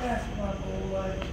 That's my boy.